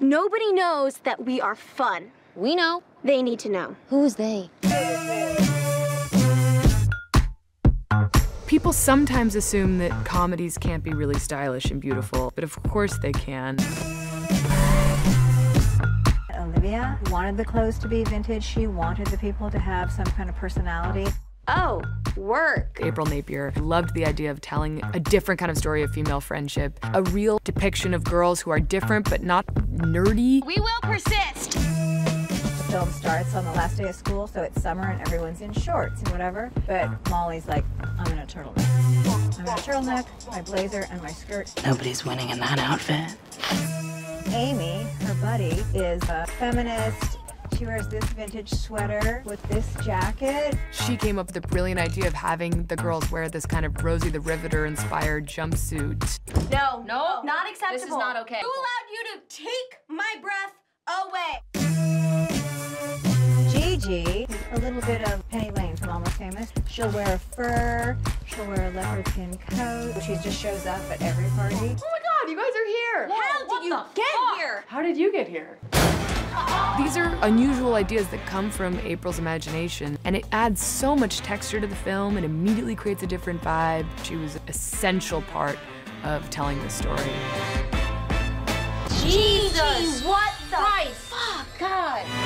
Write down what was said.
Nobody knows that we are fun. We know. They need to know. Who's they? People sometimes assume that comedies can't be really stylish and beautiful, but of course they can. Olivia wanted the clothes to be vintage. She wanted the people to have some kind of personality. Oh, work. April Napier loved the idea of telling a different kind of story of female friendship, a real depiction of girls who are different but not nerdy. We will persist. The film starts on the last day of school, so it's summer and everyone's in shorts and whatever. But Molly's like, I'm in a turtleneck. I'm in a turtleneck, my blazer, and my skirt. Nobody's winning in that outfit. Amy, her buddy, is a feminist. She wears this vintage sweater with this jacket. She came up with the brilliant idea of having the girls wear this kind of Rosie the Riveter inspired jumpsuit. No, No. not acceptable. This is not okay. Who allowed you to take my breath away? Gigi a little bit of Penny Lane from Almost Famous. She'll wear a fur, she'll wear a leopard skin coat. She just shows up at every party. Oh my god, you guys are here! How did you get here? How did you get here? These are unusual ideas that come from April's imagination, and it adds so much texture to the film and immediately creates a different vibe. She was an essential part of telling the story. Jesus! What the Christ. fuck? God.